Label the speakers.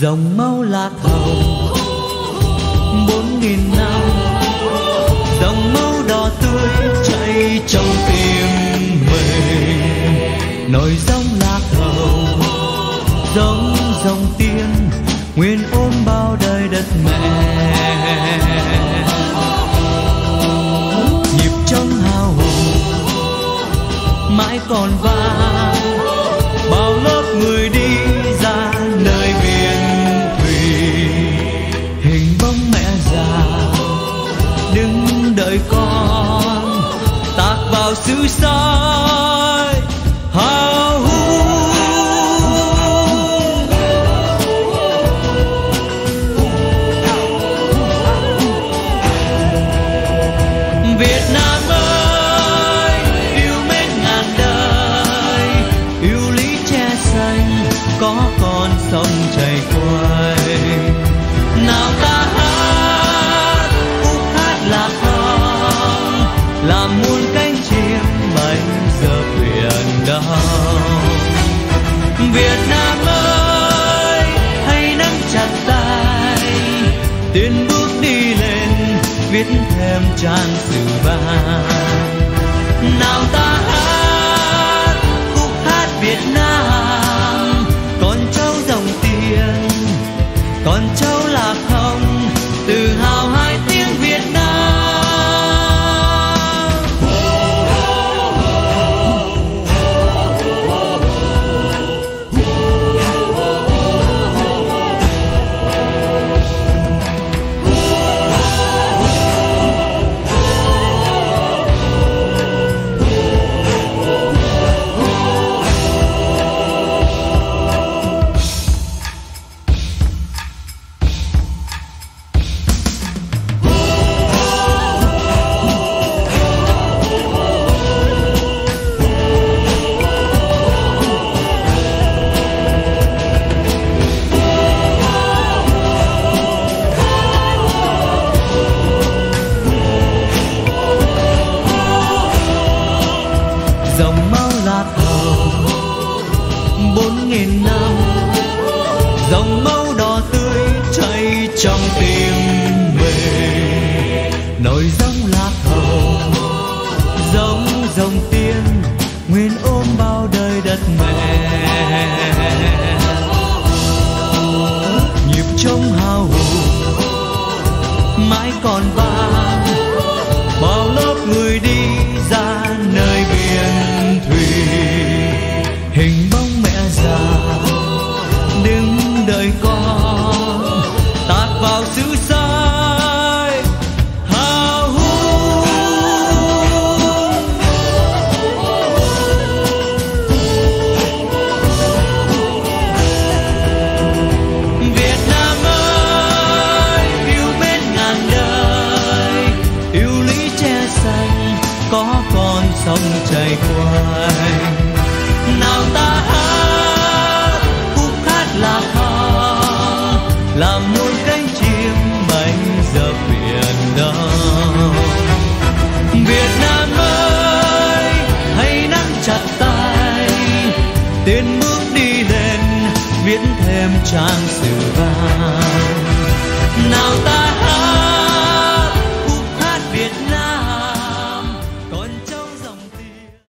Speaker 1: dòng máu lạc hồng bốn nghìn năm, dòng máu đỏ tươi chảy trong tim mình. Nổi dòng lạc hồng giống dòng tiên tạc vào tiến bước đi lên viết thêm trang sử vàng. Bốn nghìn năm dòng máu đỏ tươi chảy trong tim mình nổi dòng quanh nào ta hát khúc hát là hồng làm muôn cánh chim bay dập biển đông Việt Nam ơi, hãy nắm chặt tay, tiến bước đi lên viết thêm trang sử